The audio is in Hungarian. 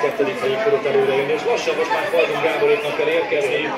12. helyi körött előre jönni, és lassan most már Faldun Gáboréknak kell érkezni.